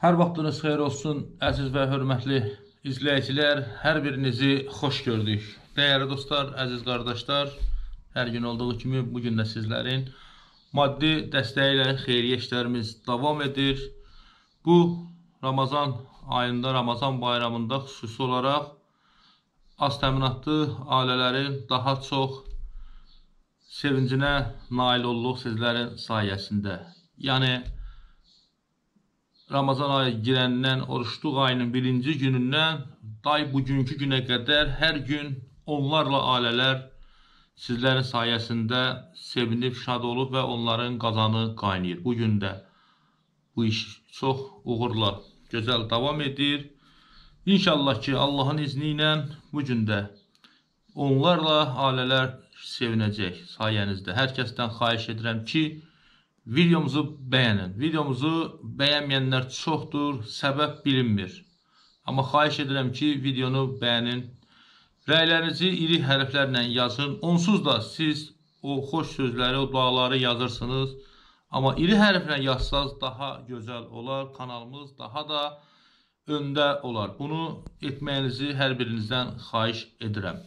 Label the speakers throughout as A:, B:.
A: Hər vaxtınız xeyir olsun, əziz və hörmətli izləyicilər. Hər birinizi xoş gördük. Dəyərli dostlar, əziz qardaşlar, hər gün olduğu kimi bu gün də sizlərin maddi dəstəyi ilə xeyriyyə işlərimiz davam edir. Bu Ramazan ayında, Ramazan bayramında xüsusi olaraq az təminatlı ailələrin daha çox sevincinə nail olduq sizlərin sayəsində. Yəni, Ramazan ayı girəndən, oruçluq ayının birinci günündən day bugünkü günə qədər hər gün onlarla ailələr sizlərin sayəsində sevinib, şad olub və onların qazanı qaynayır. Bugün də bu iş çox uğurla, gözəl davam edir. İnşallah ki, Allahın izni ilə bu gün də onlarla ailələr sevinəcək sayənizdə. Hər kəsdən xahiş edirəm ki, Videomuzu bəyənin. Videomuzu bəyənməyənlər çoxdur, səbəb bilinmir. Amma xahiş edirəm ki, videonu bəyənin. Rəylərinizi iri hərflərlə yazın. Onsuz da siz o xoş sözləri, o duaları yazırsınız. Amma iri hərflə yazsaz daha gözəl olar. Kanalımız daha da öndə olar. Bunu etməyinizi hər birinizdən xahiş edirəm.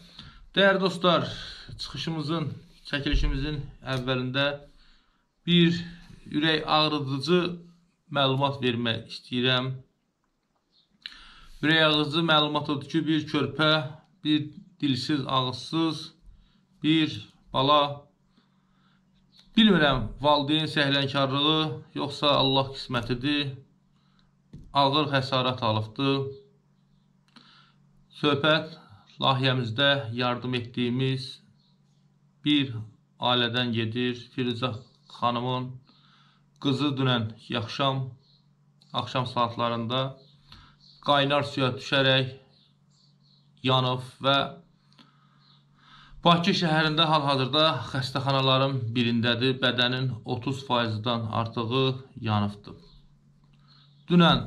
A: Dəyərli dostlar, çıxışımızın, çəkilişimizin əvvəlində bir ürək ağrıdıcı məlumat vermək istəyirəm. Ürək ağrıdıcı məlumat odur ki, bir körpə, bir dilsiz, ağızsız, bir bala, bilmirəm, valideyn səhlənkarlığı, yoxsa Allah qismətidir, ağır xəsarət alıbdır. Söhbət layihəmizdə yardım etdiyimiz bir ailədən gedir. Firuzə xanımın qızı dünən yaxşam, axşam saatlarında qaynar suya düşərək yanıb və Bakı şəhərində hal-hazırda xəstəxanaların birindədir. Bədənin 30%-dan artığı yanıbdır. Dünən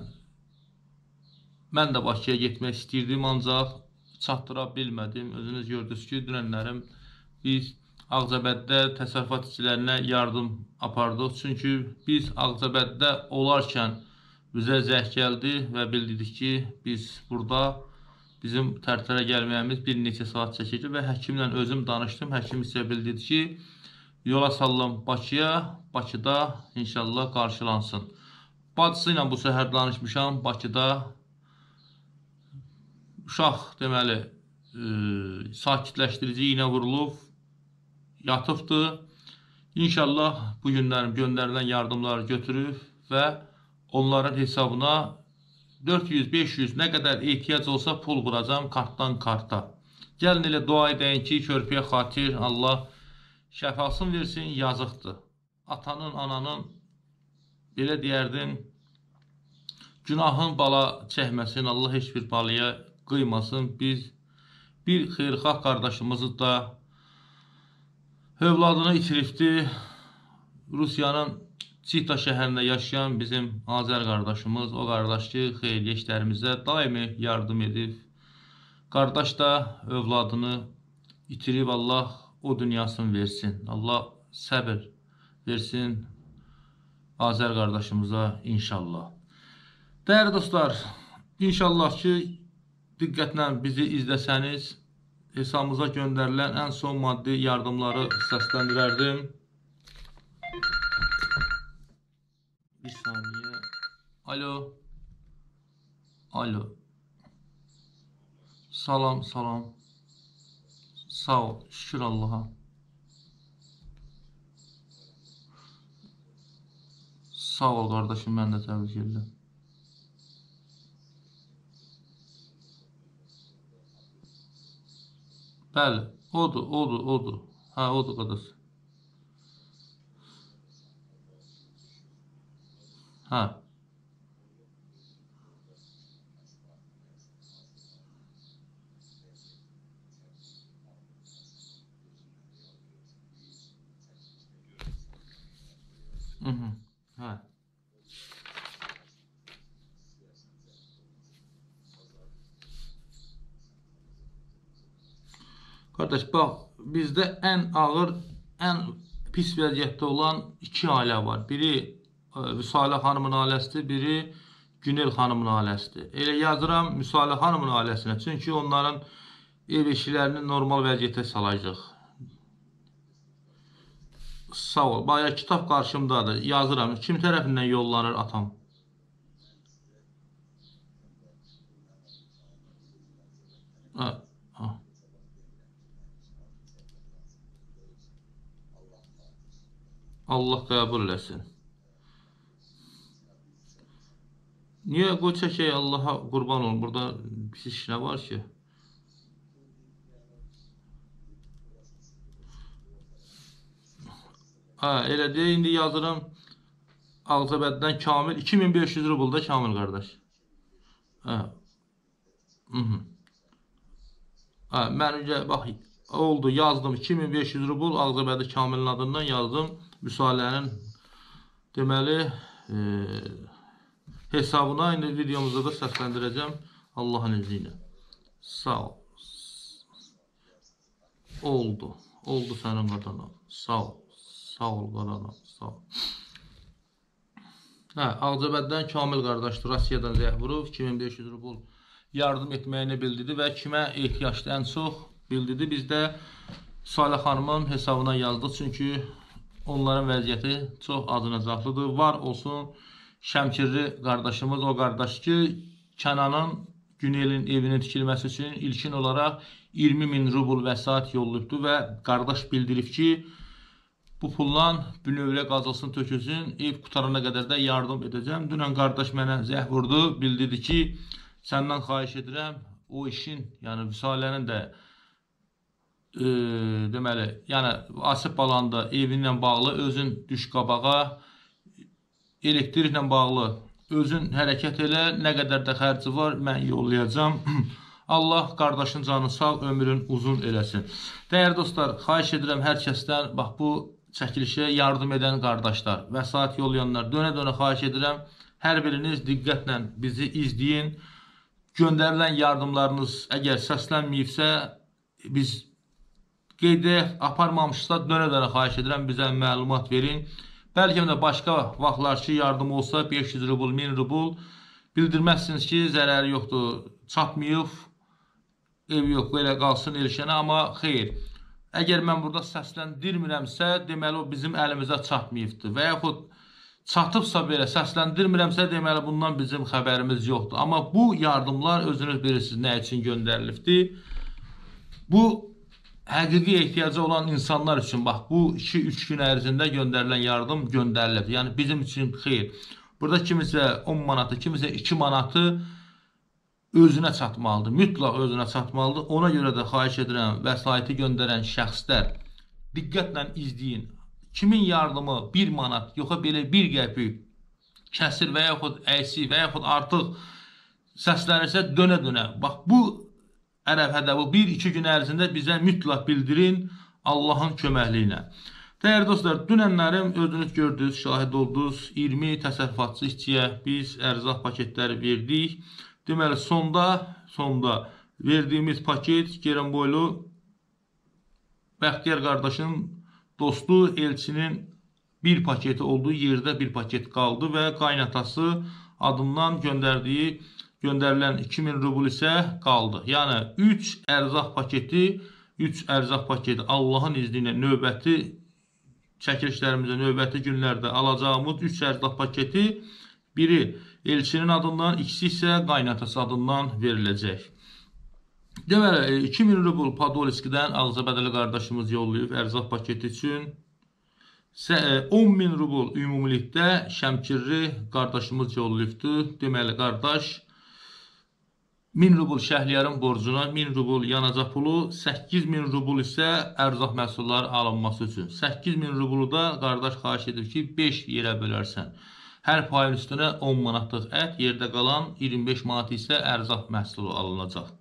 A: mən də Bakıya getmək istəyirdim, ancaq çatdıra bilmədim. Özünüz gördünüz ki, dünənlərim biz Ağcabəddə təsərrüfat işçilərinə yardım apardıq. Çünki biz Ağcabəddə olarkən bizə zəh gəldi və bildirdik ki, biz burada bizim tərtərə gəlməyimiz bir neçə saat çəkəcək və həkimlə özüm danışdım. Həkim isə bildirdi ki, yola sallam Bakıya, Bakıda inşallah qarşılansın. Bacısı ilə bu səhər danışmışam, Bakıda uşaq deməli, e, sakitləşdirici iynə vurulub yatıbdır. İnşallah bu günlərim göndərilən yardımları götürüb və onların hesabına 400-500 nə qədər ehtiyac olsa pul vuracam kartdan karta. Gəlin elə dua edəyin ki, körpüyə xatir Allah şəfasını versin, yazıqdır. Atanın, ananın belə deyərdim, günahın bala çəkməsin, Allah heç bir balaya qıymasın. Biz bir xeyrxah qardaşımızı da övladını itiribdi. Rusiyanın Çita şəhərində yaşayan bizim Azər qardaşımız, o qardaş ki, xeyirli işlərimizə daimi yardım edib. Qardaş da övladını itirib, Allah o dünyasını versin. Allah səbir versin Azər qardaşımıza inşallah. Dəyərli dostlar, inşallah ki, diqqətlə bizi izləsəniz, hesabımıza göndərilən ən son maddi yardımları səsləndirərdim. Bir saniyə. Alo. Alo. Salam, salam. Sağ ol, şükür Allaha. Sağ ol qardaşım, mən də təbrik edirəm. Bəli, odur, odur, odur. Hə, odur qardaş. Hə. Mhm. Hə. Qardaş, bax, bizdə ən ağır, ən pis vəziyyətdə olan iki ailə var. Biri e, Vüsalə xanımın ailəsidir, biri Günel xanımın ailəsidir. Elə yazıram Müsalih xanımın ailəsinə. Çünki onların ev eşiklərini normal vəziyyətə salacaq. Sağ ol. Bayağı kitab qarşımdadır. Yazıram. Kim tərəfindən yollanır atam? Ha, ha. Allah qəbul eləsin. Niyə qoy çəkək Allaha qurban olun. Burada pis iş nə var ki? Hə, elə deyə indi yazıram. Ağzabəddən Kamil 2500 rubulda Kamil qardaş. Hə. Mhm. Hə, mən öncə bax oldu, yazdım 2500 rubul Ağzabədi Kamilin adından yazdım. Müsalənin deməli e, hesabına indi videomuzda da səsləndirəcəm Allahın izni ilə. Sağ ol. Oldu. Oldu sənin qadanam. Sağ ol. Sağ ol qadanam. Sağ ol. Hə, Ağcabəddən Kamil qardaşdır. Rusiyadan zəh vurub 2500 rubl yardım etməyini bildirdi və kimə ehtiyaclı ən çox bildirdi. Biz də Salih xanımın hesabına yazdıq. Çünki onların vəziyyəti çox acınacaqlıdır. Var olsun Şəmkirli qardaşımız, o qardaş ki, Kənanın Günelin evinin tikilməsi üçün ilkin olaraq 20 min rubl vəsait yollayıbdır və qardaş bildirib ki, bu pulla bünövrə qazılsın, tökülsün, ev qutarana qədər də yardım edəcəm. Dünən qardaş mənə zəh vurdu, bildirdi ki, səndən xahiş edirəm, o işin, yəni Vüsalənin də e, deməli, yəni Asif Balanda evinlə bağlı özün düş qabağa, elektriklə bağlı özün hərəkət elə, nə qədər də xərci var, mən yollayacam. Allah qardaşın canı sağ, ömrün uzun eləsin. Dəyərli dostlar, xahiş edirəm hər kəsdən, bax bu çəkilişə yardım edən qardaşlar, vəsait yollayanlar, dönə-dönə xahiş edirəm, hər biriniz diqqətlə bizi izləyin. Göndərilən yardımlarınız əgər səslənməyibsə, biz qeydə aparmamışsa, dönə-dönə xahiş edirəm, bizə məlumat verin. Bəlkə də başqa vaxtlar ki, yardım olsa 500 rubl, 1000 rubl bildirməzsiniz ki, zərəri yoxdur, çatmayıb, ev yox, belə qalsın elşənə, amma xeyr. Əgər mən burada səsləndirmirəmsə, deməli o bizim əlimizə çatmayıbdır və yaxud çatıbsa belə səsləndirmirəmsə, deməli bundan bizim xəbərimiz yoxdur. Amma bu yardımlar özünüz bilirsiniz nə üçün göndərilibdir. Bu həqiqi ehtiyacı olan insanlar üçün bax bu 2-3 gün ərzində göndərilən yardım göndərilib. Yəni bizim üçün xeyir. Burada kimisə 10 manatı, kimisə 2 manatı özünə çatmalıdır. Mütləq özünə çatmalıdır. Ona görə də xahiş edirəm vəsaiti göndərən şəxslər diqqətlə izləyin. Kimin yardımı 1 manat, yoxa belə 1 qəpik kəsir və yaxud əksik və yaxud artıq səslənirsə dönə-dönə. Bax bu ərəb hədəbi 1-2 gün ərzində bizə mütləq bildirin Allahın köməkliyi Dəyərli dostlar, dünənlərim özünüz gördünüz, şahid oldunuz. 20 təsərrüfatçı işçiyə biz ərzaq paketləri verdik. Deməli, sonda, sonda verdiyimiz paket Gerenboylu Bəxtiyar qardaşın dostu Elçinin bir paketi olduğu yerdə bir paket qaldı və qaynatası adından göndərdiyi göndərilən 2000 rubl isə qaldı. Yəni 3 ərzaq paketi, 3 ərzaq paketi Allahın izni ilə növbəti çəkilişlərimizə növbəti günlərdə alacağımız 3 ərzaq paketi biri elçinin adından, ikisi isə qaynatası adından veriləcək. Deməli, 2000 rubl Podolskidən Ağzabədəli qardaşımız yollayıb ərzaq paketi üçün. 10 min rubl ümumilikdə Şəmkirli qardaşımız yollayıbdır. Deməli, qardaş 1000 rubl şəhliyarın borcuna, 1000 rubl yanacaq pulu, 8000 rubl isə ərzaq məhsulları alınması üçün. 8000 rublu da qardaş xahiş edir ki, 5 yerə bölərsən. Hər payın üstünə 10 manatlıq ət, yerdə qalan 25 manat isə ərzaq məhsulu alınacaq.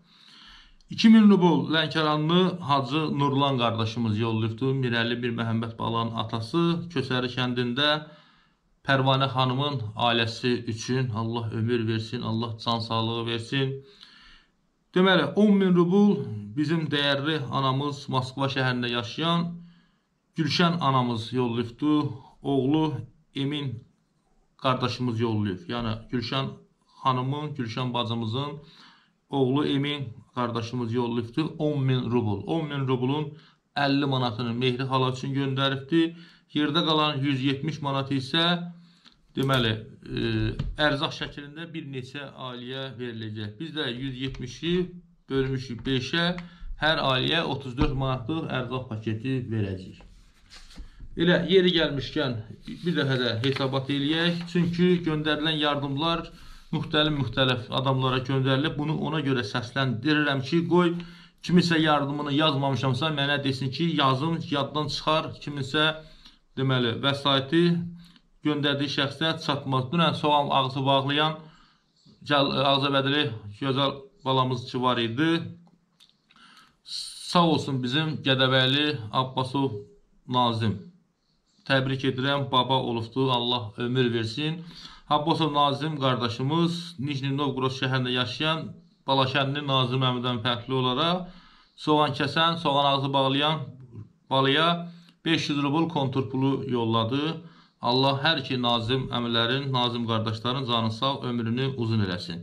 A: 2000 rubl Lənkəranlı Hacı Nurlan qardaşımız yollayıbdır. Mirəli bir Məhəmməd Balanın atası Kösəri kəndində Pərvanə xanımın ailəsi üçün Allah ömür versin, Allah can sağlığı versin. Deməli, 10 min rubl bizim dəyərli anamız Moskva şəhərində yaşayan Gülşən anamız yollayıbdır. Oğlu Emin qardaşımız yollayıb. Yəni Gülşən xanımın, Gülşən bacımızın oğlu Emin qardaşımız yollayıbdı 10 min rubl. 10 min rublun 50 manatını Mehri hala üçün göndəribdi. Yerdə qalan 170 manatı isə deməli, e, ərzaq şəklində bir neçə ailəyə veriləcək. Biz də 170-i bölmüşük 5-ə, hər ailəyə 34 manatlıq ərzaq paketi verəcəyik. Elə yeri gəlmişkən bir dəfə də hesabat eləyək. Çünki göndərilən yardımlar müxtəlif-müxtəlif adamlara göndərilib. Bunu ona görə səsləndirirəm ki, qoy kimisə yardımını yazmamışamsa mənə desin ki, yazın, yaddan çıxar. Kimisə deməli vəsaiti göndərdiyi şəxsə çatmaz. Dünən soğan ağzı bağlayan Ağzabədili gözəl balamız ki var idi. Sağ olsun bizim Gədəbəyli Abbasov Nazim. Təbrik edirəm, baba olubdur, Allah ömür versin. Abbasov Nazim qardaşımız Nijni Novqorod şəhərində yaşayan Balakənli Nazim əmidən fərqli olaraq soğan kəsən, soğan ağzı bağlayan balaya 500 rubl kontur pulu yolladı. Allah hər iki Nazim əmilərin, Nazim qardaşların canı sağ, ömrünü uzun eləsin.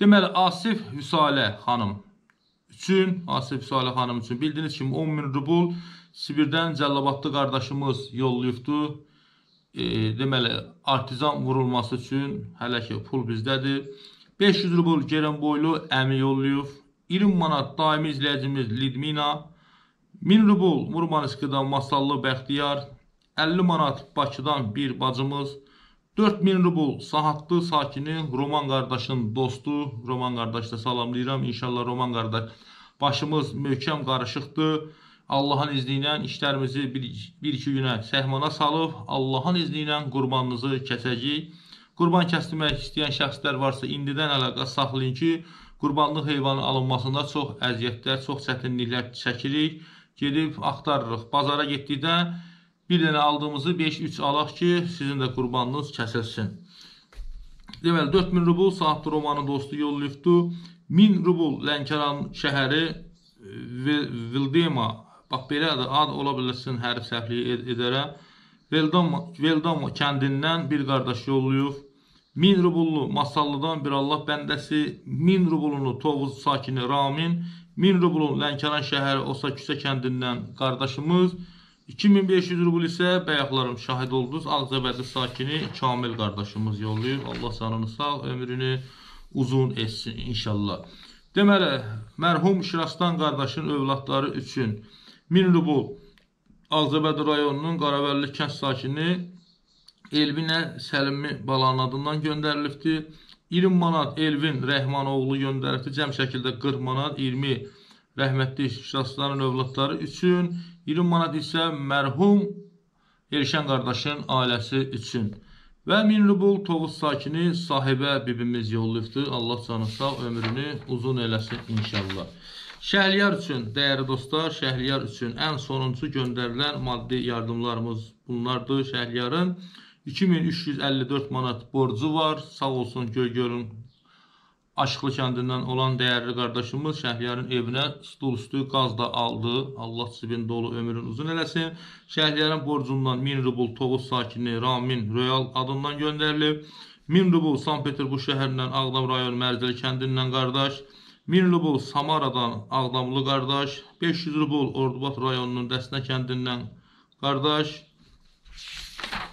A: Deməli, Asif Hüsalə xanım üçün, Asif Hüsalə xanım üçün bildiyiniz kimi 10 min rubl Sibirdən Cəllabadlı qardaşımız yollayıbdı. E, deməli, artizan vurulması üçün hələ ki pul bizdədir. 500 rubl Gerenboylu əmi yollayıb. 20 manat daimi izləyicimiz Lidmina. 1000 rubl Murmanskidən Masallı Bəxtiyar. 50 manat Bakıdan bir bacımız. 4000 rubl Sahatlı sakini Roman qardaşın dostu. Roman qardaşla salamlayıram. İnşallah Roman qardaş başımız möhkəm qarışıqdır. Allahın izni ilə işlərimizi bir-iki günə səhmana salıb, Allahın izni ilə qurbanınızı kəsəcəyik. Qurban kəsdirmək istəyən şəxslər varsa, indidən əlaqə saxlayın ki, qurbanlıq heyvanın alınmasında çox əziyyətlər, çox çətinliklər çəkirik. Gedib axtarırıq. Bazara getdikdə bir dənə aldığımızı 5-3 alaq ki, sizin də qurbanınız kəsilsin. Deməli, 4000 rubl saatlı romanı dostu yollayıbdı. 1000 rubl Lənkəran şəhəri Vildema Bax belə də ad ola bilirsin, hərf səhvliyi ed edərəm. Veldam, Veldam kəndindən bir qardaş yollayıb. 1000 rubullu Masallıdan bir Allah bəndəsi, 1000 rubulunu Tovuz sakini Ramin, 1000 rubulun Lənkəran şəhəri Osa Küsə kəndindən qardaşımız, 2500 rubul isə bəyaqlarım şahid oldunuz. Ağcabədi sakini Kamil qardaşımız yollayıb. Allah sanını sağ, ömrünü uzun etsin inşallah. Deməli, mərhum Şirastan qardaşın övladları üçün 1000 rubl Ağcabədi rayonunun Qaravəlli kənd sakini Elvinə Səlimi balanın adından göndərilibdir. 20 manat Elvin Rəhmanoğlu göndəribdir. Cəm şəkildə 40 manat 20 rəhmətli şəxslərin övladları üçün, 20 manat isə mərhum Elşən qardaşın ailəsi üçün. Və 1000 rubl Tovuz sakini sahibə bibimiz yollayıbdır. Allah canı sağ, ömrünü uzun eləsin inşallah. Şəhriyar üçün, dəyərli dostlar, şəhriyar üçün ən sonuncu göndərilən maddi yardımlarımız bunlardır. Şəhriyarın 2354 manat borcu var. Sağ olsun Göygölün Aşıqlı kəndindən olan dəyərli qardaşımız Şəhriyarın evinə stul üstü qaz da aldı. Allah sibin dolu ömrün uzun eləsin. Şəhriyarın borcundan 1000 rubl Tovuz sakini Ramin Royal adından göndərilib. 1000 rubl Sankt Peterburg şəhərindən Ağdam rayon Mərzəli kəndindən qardaş. 1000 rubl Samaradan Ağdamlı qardaş, 500 rubl Ordubad rayonunun Dəsnə kəndindən qardaş.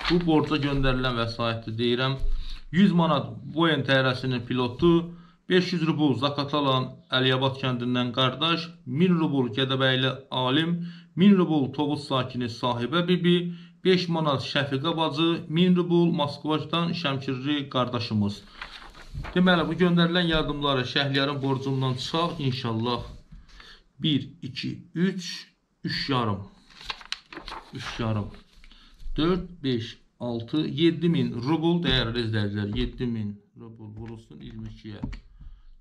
A: Bu borca göndərilən vəsaitdir deyirəm. 100 manat Boeing təyyarəsinin pilotu, 500 rubl Zakatalan Əliyabad kəndindən qardaş, 1000 rubl Gədəbəyli alim, 1000 rubl Tovuz sakini sahibə bibi, 5 manat Şəfiqə bacı, 1000 rubl Moskvadan Şəmkirli qardaşımız. Deməli, bu göndərilən yardımları şəhriyarın borcundan çıxaq, inşallah. 1, 2, 3, 3 yarım. 3 yarım. 4, 5, 6, 7 min rubl dəyərli izləyicilər. 7 min rubl vurulsun 22-yə.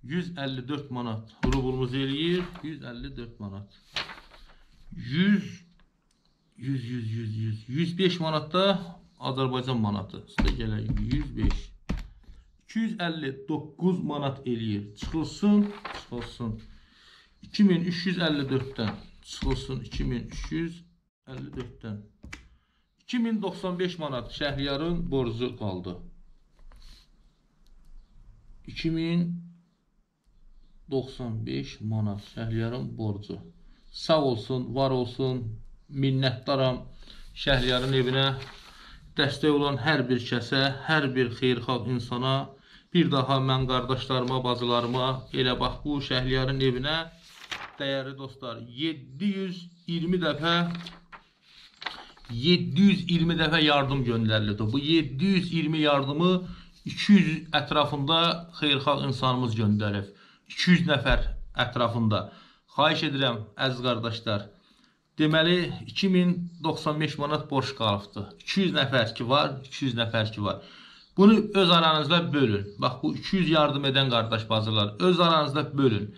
A: 154 manat rublumuz eləyir. 154 manat. 100 100 100 100 100 105 manat da Azərbaycan manatı. Sizə gələr 105 259 manat eləyir. Çıxılsın, çıxılsın. 2354-dən çıxılsın 2354-dən. 2095 manat Şəhriyarın borcu qaldı. 2095 manat Şəhriyarın borcu. Sağ olsun, var olsun, minnətdaram Şəhriyarın evinə dəstək olan hər bir kəsə, hər bir xeyirxah insana, bir daha mən qardaşlarıma, bacılarıma, elə bax bu Şəhriyarın evinə dəyərli dostlar 720 dəfə 720 dəfə yardım göndərildi. Bu 720 yardımı 200 ətrafında xeyirxah insanımız göndərib. 200 nəfər ətrafında. Xahiş edirəm əziz qardaşlar. Deməli 2095 manat borc qalıbdı. 200 nəfər ki var, 200 nəfər ki var. Bunu öz aranızda bölün. Bax bu 200 yardım edən qardaş bacılar öz aranızda bölün.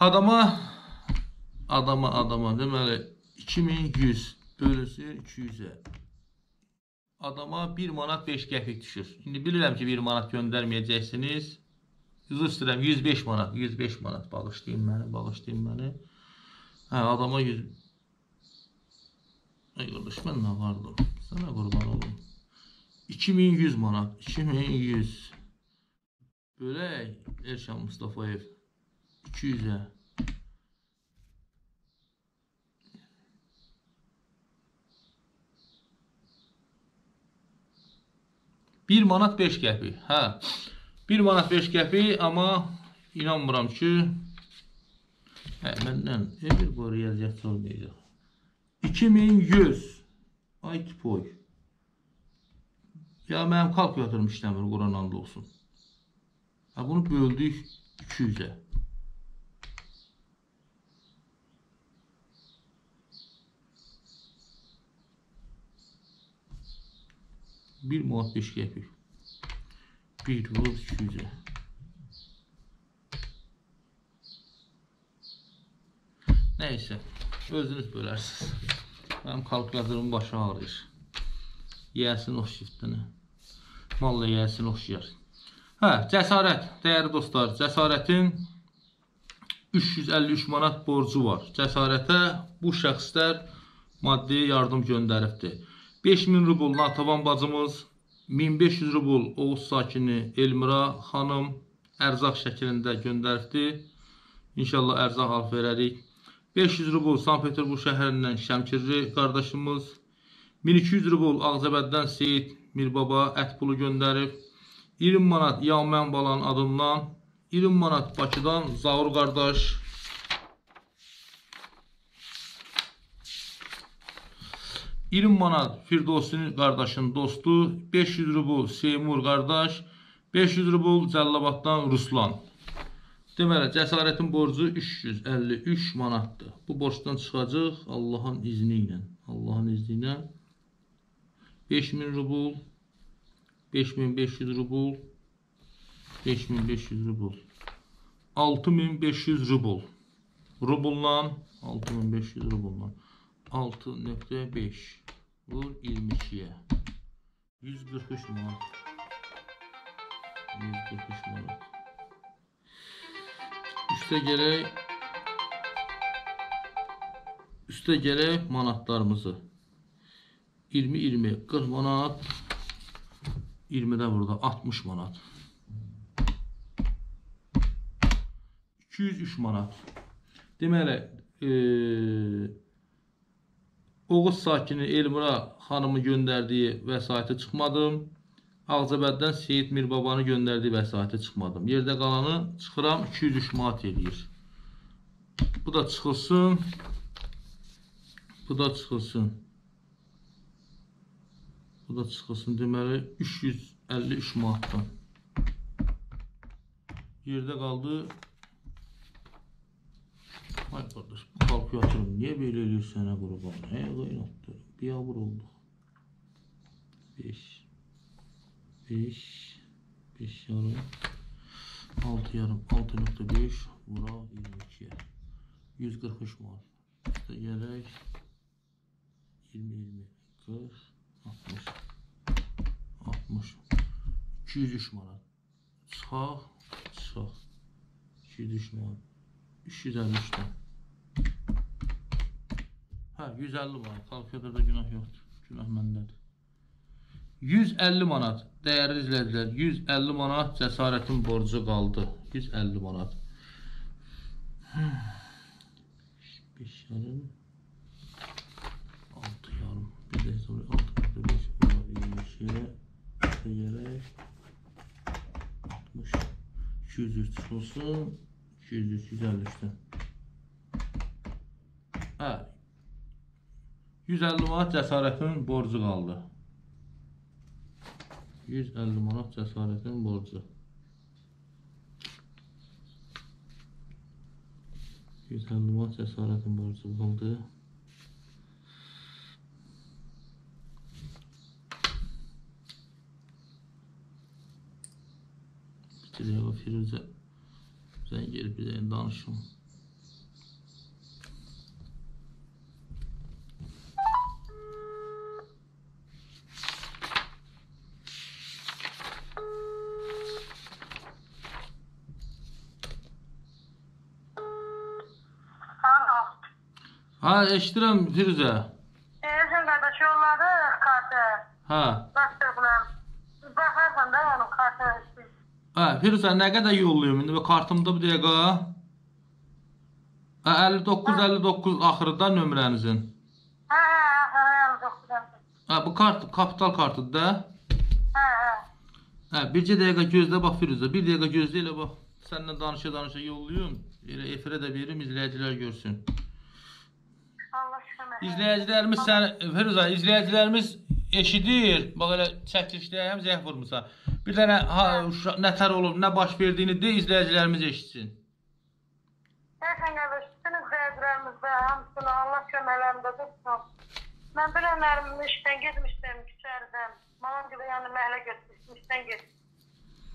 A: Adama adama adama deməli 2100 bölünsün 200-ə. Adama 1 manat 5 qəpik düşür. İndi bilirəm ki 1 manat göndərməyəcəksiniz. Üzr istəyirəm 105 manat, 105 manat bağışlayın məni, bağışlayın məni. Hə, adama 100 Ay qardaş, mən nə vardım? Sənə qurban olum. 2100 manat, 2100. Bölək Elşan Mustafayev 200-ə. 1 manat 5 qəpik. Hə. 1 manat 5 qəpik, amma inanmıram ki hə, məndən bir bu riyaziyyatçı olmayacaq. 2100 ay tipoy. Ya mənim kalkulatorum işləmir, Quran and olsun. Ha, bunu böldük 200-ə. 1 manat 5 qəpik. 1 vur 200-ə. Nəysə, özünüz bölərsiniz. Mənim kalkulatorumun başı ağrıyır. Yiyəsin o shiftini. Valla yiyəsin oxşayar. Hə, cəsarət, dəyərli dostlar, cəsarətin 353 manat borcu var. Cəsarətə bu şəxslər maddi yardım göndəribdir. 5000 rubl Natavan bacımız, 1500 rubl Oğuz sakini Elmira xanım ərzaq şəklində göndəribdir. İnşallah ərzaq alıb verərik. 500 rubl Sankt Peterburg şəhərindən Şəmkirli qardaşımız, 1200 rubl Ağzəbəddən Seyid Mirbaba ət pulu göndərib. 20 manat Yamən Balan adından, 20 manat Bakıdan Zavur qardaş 20 manat Firdosinin qardaşın dostu, 500 rubl Seymur qardaş, 500 rubl Cəllabaddan Ruslan. Deməli, cəsarətin borcu 353 manatdır. Bu borcdan çıxacaq Allahın izni ilə. Allahın izni ilə 5000 rubl, 5500 rubl, 5500 rubl, 6500 rubl. Rubulla 6500 rubulla. 6.5 vur 22'ye 143 manat 143 manat üste gerek üste gerek manatlarımızı. 20 20 40 manat. 20'de burada 60 manat. 203 manat. Deməli e, Oğuz sakini Elmira xanımı göndərdiyi vəsaiti çıxmadım. Ağcabəddən Seyid Mirbabanı göndərdiyi vəsaiti çıxmadım. Yerdə qalanı çıxıram 203 manat eləyir. Bu da çıxılsın. Bu da çıxılsın. Bu da çıxılsın. Deməli 353 manatdan. Yerdə qaldı Ay kardeş bu kalkülatörüm niye böyle eliyor sana kurban? He kaynatlarım. Bir yavur olduk. 5 5 5 yarım 6 yarım 6.5 vura 22 143 mal. İşte gerek 20 20 40 60 60 203 manat. Çıxaq, çıxaq. 203 manat. 353'ten. Hə, 150 var. Kalkulatorda günah yoxdur. Günah məndədir. 150 manat. Dəyərli izləyicilər, 150 manat cəsarətin borcu qaldı. 150 manat. 5 yarım 6 yarım bir də sonra 6 5 20 deyərək 60 203 çıxılsın 203 153-dən. Hə. 150 manat cəsarətin borcu qaldı. 150 manat cəsarətin borcu. 150 manat cəsarətin borcu qaldı. Dəqiqə Firuzə zəng gelib bir dəqiqə danışım. Ha, eşidirəm Firuzə.
B: Eğer kardeş yolladı kartı.
A: Ha.
B: WhatsApp'la. Bakarsan da onun kartını istiyor.
A: Ha, Firuzə nə qədər yollayım indi? Və kartımda bir dəqiqə. Ha, 59 59 axırda nömrənizin.
B: Ha ha ha ha dokuzdan.
A: Ha, bu kart kapital kartıdır da.
B: Ha ha.
A: Hə, bircə dəqiqə gözlə bax Firuzə. Bir dəqiqə gözlə elə bax. Səninlə danışa-danışa yollayım. Elə efirə də verim, izləyicilər görsün.
B: Allah.
A: İzləyicilərimiz sən Firuzə, izləyicilərimiz eşidir. Bax elə çəkilişdəyəm zəh vurmusan. Bir dənə ha, uşa- nətər olub, nə baş verdiyini de izləyicilərimiz eşitsin.
B: Efendim kardeş bütün izleyicilerimizde hamısını Allah kömelerinde tutsun. Ben bilenlerim işten gitmiştim içeriden. Mamam gibi yani mehle götürmüştüm işten gittim.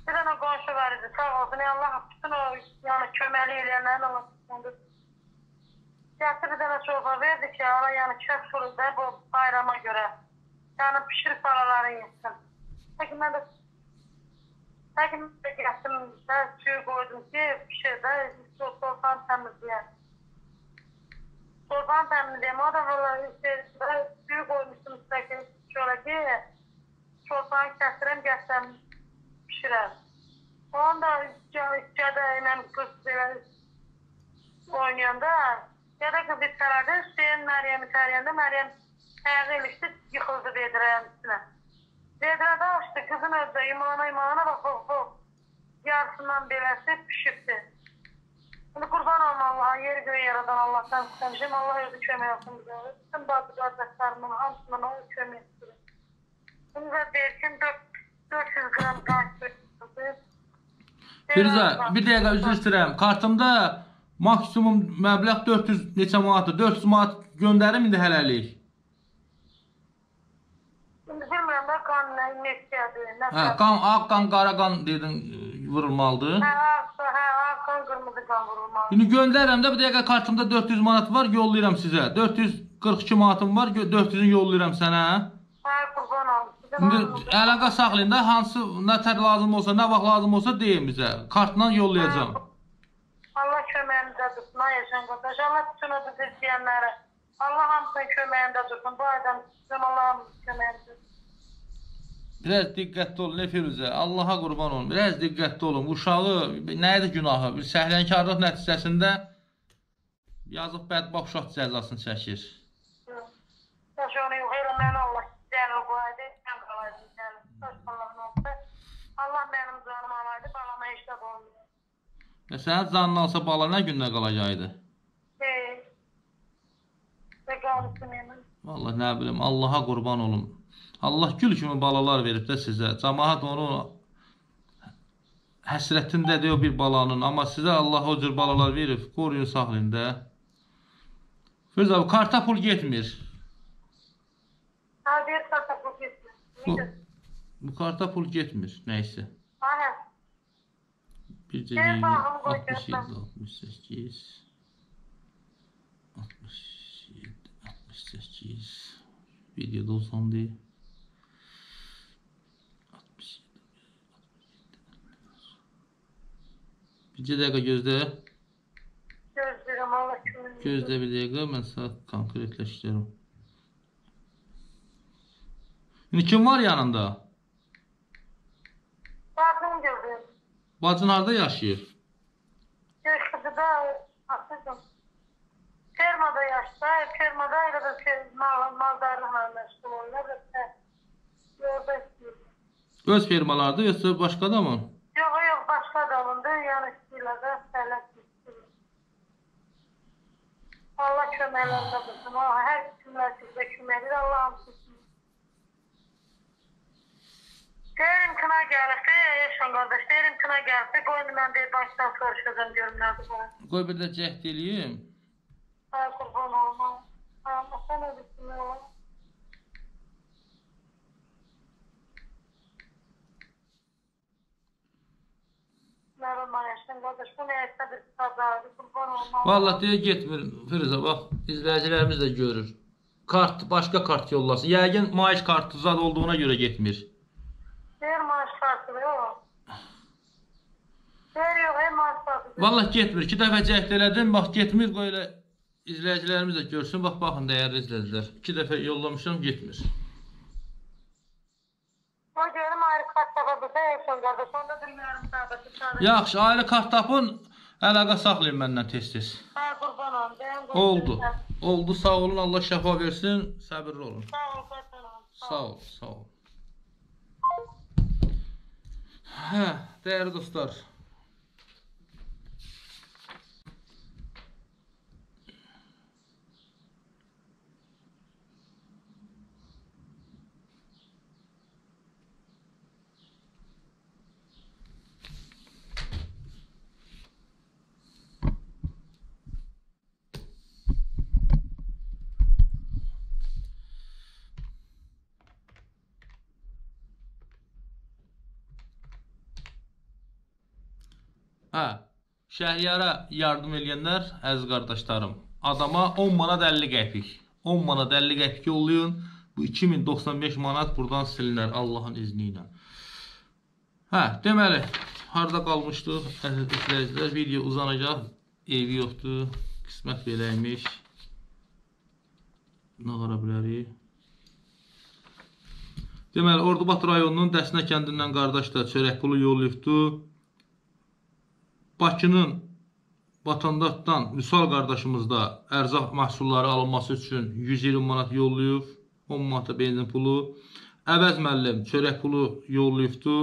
B: Bir tane komşu var idi sağ olsun. Allah bütün o yani kömeli ileyenlerin olsun. Getir bir tane çorba verdi ki ara yani çöp fırında bu bayrama göre. Yani pişirip paraları yesin. Peki ben de Peki ben de getdim işte suyu koydum ki bir şey de sorsan temizleyen. Sorsan temizleyen o da valla işte suyu koymuştum üstteki şöyle ki sorsan kestirem getsem pişirem. Onda içeride inen kız ya da kız bitselerde Hüseyin Meryem'i tarayanda Meryem ayağı ilişti yıkıldı Bedira'nın üstüne. Bedira'da açtı kızın özde imana imana bak bak bak. Yarısından birisi pişirdi. Şimdi kurban olma Allah'a yer göğü yaradan Allah'tan istemişim. Allah özü kömeği olsun bize. Bütün bazı kardeşlerimin hamsından o kömeği istedim. Şimdi de derken 400 gram sürdü.
A: Firuzə, bir dəqiqə üzr istəyirəm. Kartımda maksimum məbləğ 400 neçə manatdır? 400 manat göndərim indi hələlik.
B: Şimdi bilmiyorum da kan ne istiyordu. Ne
A: Hə, qan, ağ qan, qara qan dedin e, vurulmalıdır.
B: Ha, ha, ha, kan kırmızı kan vurulmalı.
A: İndi göndərirəm də bir dəqiqə kartımda 400 manat var, yollayıram sizə. 442 manatım var, 400-ünü yollayıram sənə.
B: Ha, kurban olsun.
A: İndi əlaqə saxlayın da hansı nətər lazım olsa, nə vaxt lazım olsa deyin bizə. Kartla yollayacağam.
B: Allah köməyimizdə dursun. Ay yaşan qardaş. Allah bütün o bizi izləyənlərə. Allah hamısının köməyində dursun. Bu aydan bizim Allah'ın köməyində dursun.
A: Biraz diqqətli olun, Firuzə. Allaha qurban olun. Biraz diqqətli olun. Uşağı nə idi günahı? Bir səhlənkarlıq nəticəsində yazıq bədbaxt uşaq cəzasını çəkir.
B: Onu yuxarı mən Allah gəlir bu ayda. Mən qalaydım gəlir. Taş Allah'ın olsa. Allah mənim canımı alaydı. Balama heç də olmuyor.
A: Və sənin canın alsa bala nə gündə qalacaqdı?
B: Yemin.
A: Vallahi nə bilim, Allaha qurban olum. Allah gül kimi balalar verib də sizə. Cəmaət onu həsrətindədir o bir balanın, amma sizə Allah o cür balalar verib. Qoruyun, saxlayın da. Firuz abi, karta pul getmir.
B: Ha, bir kata bu gitsin.
A: Bu, bu karta pul getmir, nəysə.
B: Ha,
A: Bircə
B: Gel
A: yeri
B: bakalım, koy
A: 67,
B: göster.
A: 68, 67, 68, videoda uzandı. 67, 67. Bircə dəqiqə gözlə.
B: gözlerim Allah köməyində.
A: Gözlə bir dəqiqə, mən sənə konkretləşdirirəm. İndi kim var yanında? Bacın harda yaşayır?
B: Yaşadıda asıldım. Fermada yaşta, fermada öyle de şey, mal, maldarlıkla meşgul oluyor. da Yolda istiyorum.
A: Öz fermalarda yoxsa başqada mı?
B: Yok yok başka adamındı. Yani istiyorlar. Felak istiyorlar. Allah köməklərində bulsun. O hər kimlər sizə köməkdir. Allah'ım tutsun. Deyir imtina gəlirdi, Eşan qardaş, deyir imtina gəlirdi. Qoyun mən deyir başdan soruşacağım görüm nədir bu.
A: Qoy bir də cəhd eləyim.
B: Ay qurban olma. Allah sana bilsin oğlum. Merhaba Eşan qardaş, bu nə etsə bir kazadır, qurban olma.
A: Vallahi deyə getmir Firuzə bax izləyicilərimiz də görür. Kart başqa kart yollasın. Yəqin maaş kartı zad olduğuna görə getmir.
B: Deyir maaş kartı yok. Deyir yok, ey maaş kartı.
A: Vallahi getmir. 2 dəfə cəhd elədim, bax getmir. Qoy elə izləyicilərimiz də görsün. Bax baxın dəyərli izləyicilər. 2 dəfə yollamışam, getmir.
B: O görüm ayrı kart tapabilirse Eşan qardaş, onda bilmiyorum sabiti.
A: Yaxşı, ayrı kart tapın. Əlaqə saxlayın məndən tez-tez.
B: Ha qurban olum. deyim, qurban
A: Oldu. Oldu. Sağ olun. Allah şəfa versin. Səbirli olun.
B: Sağ ol, qurban olum.
A: Sağ ol, sağ ol. Hə, dəyərli dostlar. Hə, Şəhriyara yardım eləyənlər, əziz qardaşlarım, adama 10 manat 50 qəpik. 10 manat 50 qəpik yollayın. Bu 2095 manat buradan silinər Allahın izni ilə. Hə, deməli, harda qalmışdıq? Əziz izləyicilər, video uzanacaq. Evi yoxdur. Qismət beləymiş. Nə qara bilərik? Deməli, Ordubat rayonunun Dəsnə kəndindən qardaş da çörək pulu yollayıbdı. Bakının vətəndaşdan Vüsal qardaşımız da ərzaq məhsulları alınması üçün 120 manat yollayıb, 10 manat benzin pulu. Əvəz müəllim çörək pulu yollayıbdı.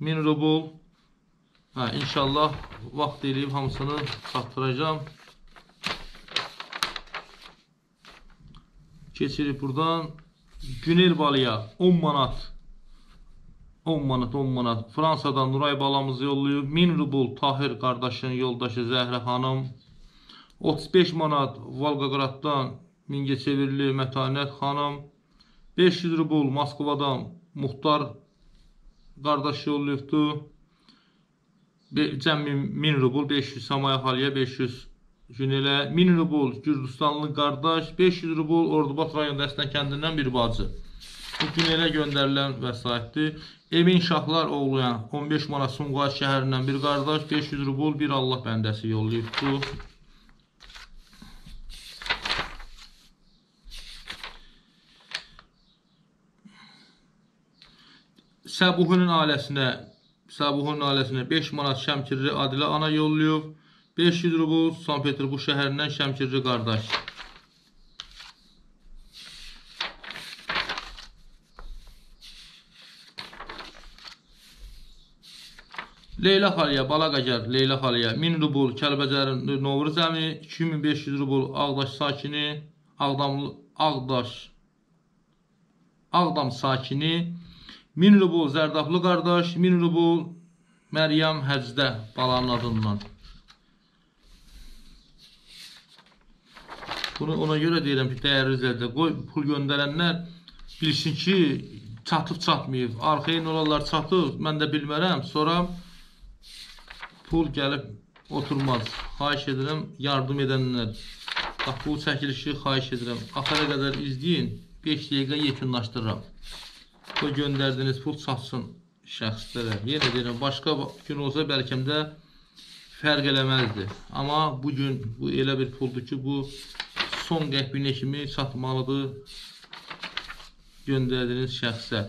A: 1000 rubl. Hə, inşallah vaxt eləyib hamısını çatdıracağam. Keçirik buradan Günel Balıya 10 manat 10 manat, 10 manat. Fransadan Nuray balamızı yollayıb. 1000 rubl Tahir qardaşın yoldaşı Zəhrə xanım. 35 manat Volqaqraddan Mingəçevirli Mətanət xanım. 500 rubl Moskvadan Muxtar qardaş yollayıbdı. Cəmi 1000 rubl 500 Samaya Xaliyə 500 Günələ 1000 rubl Gürcüstanlı qardaş 500 rubl Ordubat rayon Dəstən kəndindən bir bacı. Bu gün elə göndərilən vəsaitdir. Emin Şahlar oğlayan 15 manat Sumqayıt şəhərindən bir qardaş 500 rubl bir Allah bəndəsi yollayıbdı. Səbuhunun ailəsinə Səbuhunun ailəsinə 5 manat Şəmkirli Adilə ana yollayıb. 500 rubl Sankt Peterburq şəhərindən Şəmkirli qardaş. Leyla Xaliyə, Balaqacar, Leyla Xaliyə 1000 rubl Kəlbəcərin Novruz əmi, 2500 rubl Ağdaş sakini, Ağdam Ağdaş Ağdam sakini, 1000 rubl Zərdablı qardaş, 1000 rubl Məryəm Həcdə balanın adından. Bunu ona görə deyirəm ki, dəyərli izləyicilər, qoy pul göndərənlər bilsin ki, çatıb çatmayıb. Arxayın olarlar çatıb, mən də bilmərəm. Sonra pul gəlib oturmaz. Xahiş edirəm, yardım edənlər. Bax, bu çəkilişi xahiş edirəm. Axıra qədər izləyin. 5 dəqiqə yekunlaşdırıram. Bu göndərdiyiniz pul çatsın şəxslərə. Yenə deyirəm, başqa gün olsa bəlkə də fərq eləməzdi. Amma bu gün bu elə bir puldur ki, bu son qəpiyinə kimi çatmalıdır. göndərdiyiniz şəxsə.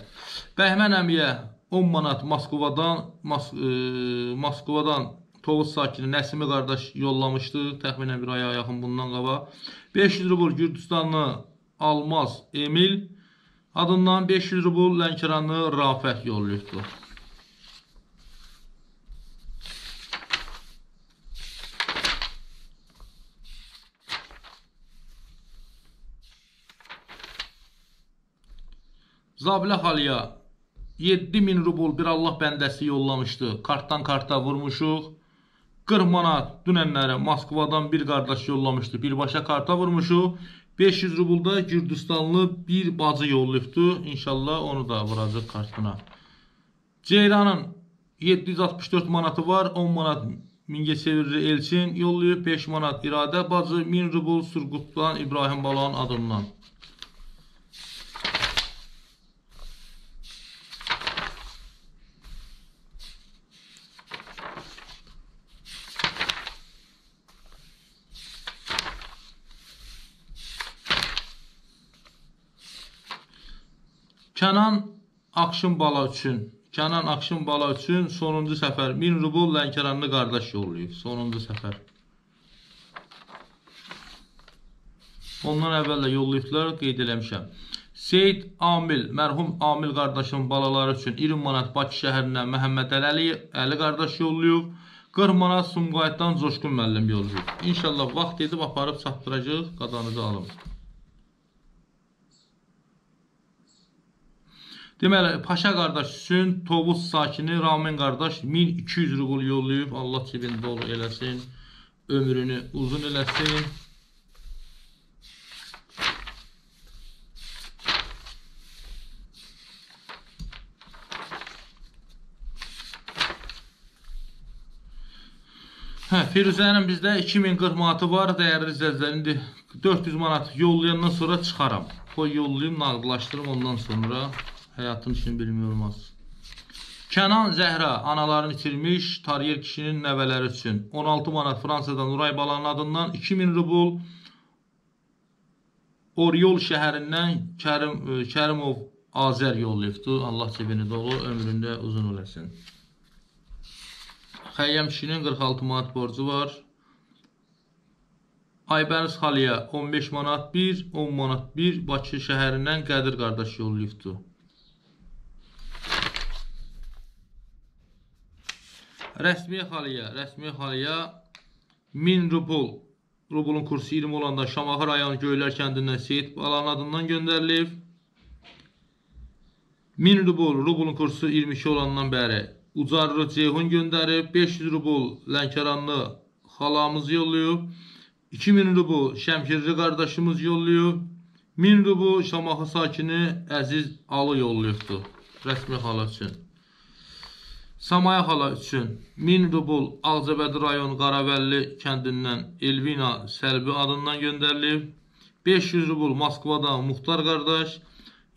A: Bəhmən əmiyə 10 manat Moskvadan Mas e, Moskvadan Tovuz sakini Nəsimi qardaş yollamışdı. Təxminən bir aya yaxın bundan qabaq. 500 rubl Gürcüstanlı Almaz Emil adından 500 rubl Lənkəranlı Rafət yollayıbdı. Zabilə Xaliya 7000 rubl bir Allah bəndəsi yollamışdı. Kartdan karta vurmuşuq. 40 manat dünənlərə Moskvadan bir qardaş yollamışdı. Birbaşa karta vurmuşuq. 500 rubl da Gürcüstanlı bir bacı yollayıbdı. İnşallah onu da vuracaq kartına. Ceyranın 764 manatı var. 10 manat Mingəçevirli Elçin yollayıb. 5 manat İradə bacı 1000 rubl Surqutdan İbrahim Balan adından. Kənan Akşın bala üçün Kənan Akşın bala üçün sonuncu səfər 1000 rubl Lənkəranlı qardaş yollayıb. Sonuncu səfər. Ondan əvvəl də yollayıblar, qeyd eləmişəm. Seyid Amil, mərhum Amil qardaşın balaları üçün 20 manat Bakı şəhərindən Məhəmməd Əli, Əli qardaş yollayıb. 40 manat Sumqayıtdan Coşqun müəllim yollayıb. İnşallah vaxt edib aparıb çatdıracaq, qadanızı alın. Deməli, Paşa qardaş üçün Tovuz sakini Ramin qardaş 1200 rubl yollayıb. Allah cibini dolu eləsin. Ömrünü uzun eləsin. Hə, Firuzənin bizdə 2040 manatı var, dəyərli izləyicilər. İndi 400 manat yollayandan sonra çıxaram. Qoy yollayım, nağdlaşdırım ondan sonra. Həyatın işini bilmək olmaz. Kənan Zəhra analarını itirmiş Tariyer kişinin nəvələri üçün 16 manat Fransadan Nuray Balanın adından 2000 rubl Oryol şəhərindən Kərim e, Kərimov Azər yollayıbdı. Allah cibini dolu, ömründə uzun eləsin. Xəyyəm kişinin 46 manat borcu var. Aybəniz Xaliyə 15 manat 1, 10 manat 1 Bakı şəhərindən Qədir qardaş yollayıbdı. Rəsmi xaliyə, rəsmi xaliyə 1000 rubl, rublun kursu 20 olanda Şamaxı rayonu Göylər kəndindən Seyid Balanın adından göndərilib. 1000 rubl, rublun kursu 22 olandan bəri Ucarlı Ceyhun göndərib. 500 rubl Lənkəranlı xalamız yollayıb. 2000 rubl Şəmkirli qardaşımız yollayıb. 1000 rubl Şamaxı sakini Əziz Alı yollayıbdır. Rəsmi xala üçün. Samaya xala üçün 1000 rubl Ağcabədi rayon Qaravəlli kəndindən Elvina Səlbi adından göndərilib. 500 rubl Moskvadan Muxtar qardaş,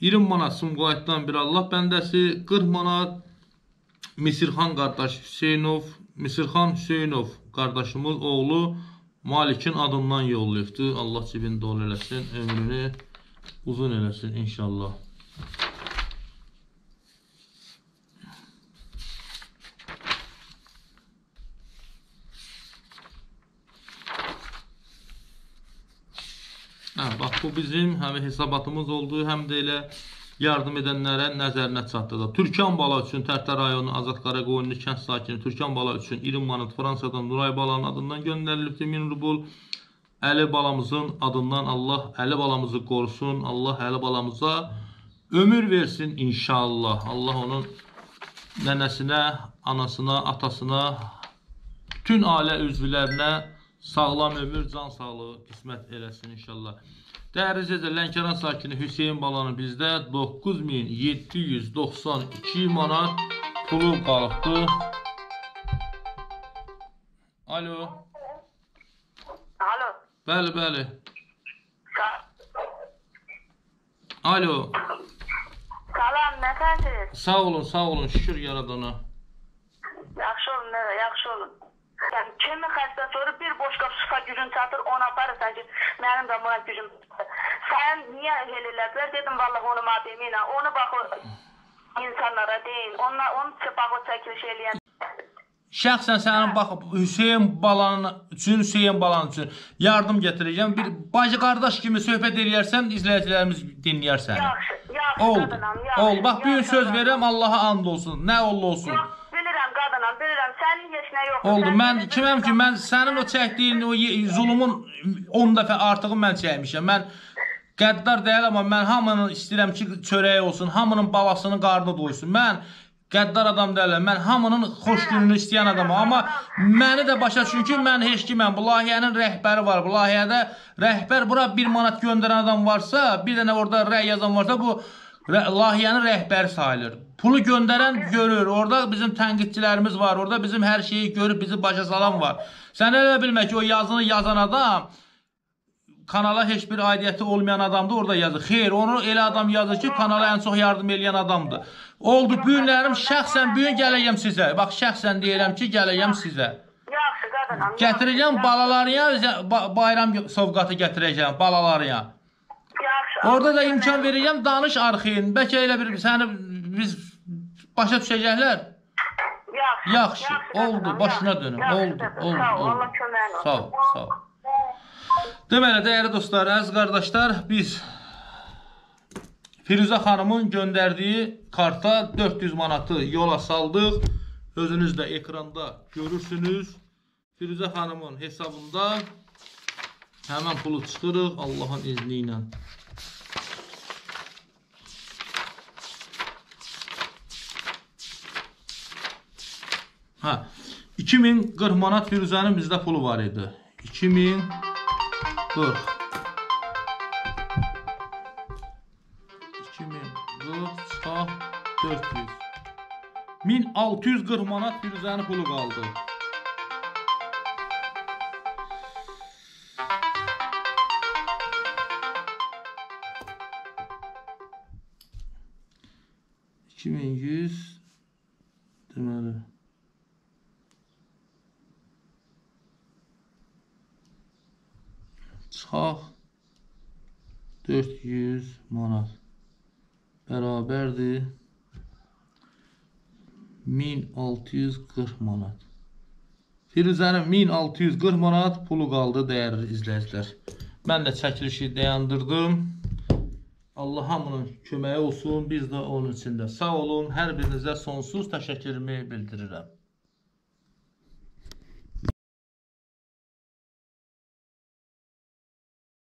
A: 20 manat Sumqayıtdan bir Allah bəndəsi, 40 manat Misirxan qardaş Hüseynov, Misirxan Hüseynov qardaşımız oğlu Malikin adından yollayıbdı. Allah cibini dolu eləsin, ömrünü uzun eləsin inşallah. Hə, bax bu bizim həm hesabatımız oldu, həm də elə yardım edənlərə nəzərinə çatdırdı. Türkan bala üçün Tərtər rayonu Azad Qaraqoyunlu kənd sakini Türkan bala üçün 20 manat Fransadan Nuray balanın adından göndərilibdir 1000 rubl. Əli balamızın adından Allah Əli balamızı qorusun. Allah Əli balamıza ömür versin inşallah. Allah onun nənəsinə, anasına, atasına, bütün ailə üzvlərinə sağlam ömür, can sağlığı qismət eləsin inşallah. Dəyərli izləyicilər, Lənkəran sakini Hüseyn balanı bizdə 9792 manat pulu qalıbdı. Alo.
B: Alo.
A: Bəli, bəli. Alo.
B: Salam, nətəsiz?
A: Sağ olun, sağ olun. Şükür yaradana.
B: Yaxşı olun, yaxşı olun. Yəni, kimi xəstə soru bir boşqa sufa gücün çatır, ona aparırsan ki, mənim də buna gücüm.
C: Sen niye helirlediler dedim vallahi onu mademine. Onu bak o insanlara değil. Onlar için bak o çekiliş eleyen.
A: Şəxsən sənin bax Hüseyn balanın üçün, Hüseyn balan üçün yardım gətirəcəm. Bir bacı qardaş kimi söhbət eləyərsən, izləyicilərimiz dinləyər səni.
C: Yaxşı, yaxşı
A: Oldu.
C: qadınam, yaxşı.
A: Oldu. Bax bu gün
C: yaxşı
A: söz verirəm Allaha and olsun. Nə oldu olsun.
C: Yox, qadınam, bilirəm. Sənin heç nə yoxdur.
A: Oldu.
C: Sən
A: Mən kiməm ki, mən sənin o çəkdiyin o zulmun 10 dəfə artığını mən çəkmişəm. Mən qəddar deyil amma mən hamının istəyirəm ki, çörəyi olsun, hamının balasının qarnı doysun. Mən qəddar adam deyiləm. Mən hamının xoş gününü istəyən adamam. Amma məni də başa düşün ki, mən heç kiməm. Bu layihənin rəhbəri var. Bu layihədə rəhbər bura 1 manat göndərən adam varsa, bir dənə orada rəy yazan varsa, bu layihənin rəhbəri sayılır. Pulu göndərən görür. Orada bizim tənqidçilərimiz var. Orada bizim hər şeyi görüb bizi başa salan var. Sən elə bilmə ki, o yazını yazan adam kanala heç bir aidiyyəti olmayan adamdır orada yazır. Xeyr, onu elə adam yazır ki, kanala ən çox yardım edən adamdır. Oldu bu günlərim şəxsən bu gün gələcəm sizə. Bax şəxsən deyirəm ki, gələcəm sizə. Gətirəcəm balalarına ba- bayram sovqatı gətirəcəm balalarına. Orada da imkan verəcəm danış arxin. Bəlkə elə bir səni biz başa düşəcəklər.
C: Yaxşı.
A: Yaxşı, oldu,
C: qadınam,
A: başına
C: yaxşı,
A: dönüm.
C: yaxşı
A: Oldu, oldu,
C: Sağ ol,
A: oldu.
C: Allah köməyin olsun.
A: Sağ ol, sağ ol. Deməli, dəyərli dostlar, əziz qardaşlar, biz Firuzə xanımın göndərdiyi karta 400 manatı yola saldıq. Özünüz də ekranda görürsünüz. Firuzə xanımın hesabında həmən pulu çıxırıq Allahın izni ilə. Hə, 2040 manat Firuzənin bizdə pulu var idi. 2040 2040 çıxaq 400 1640 manat Firuzənin pulu qaldı. 1640 manat. Firuzənin 1640 manat pulu qaldı dəyərli izləyicilər. Mən də çəkilişi dayandırdım. Allah hamının köməyi olsun, biz də onun içində. Sağ olun, hər birinizə sonsuz təşəkkürümü bildirirəm.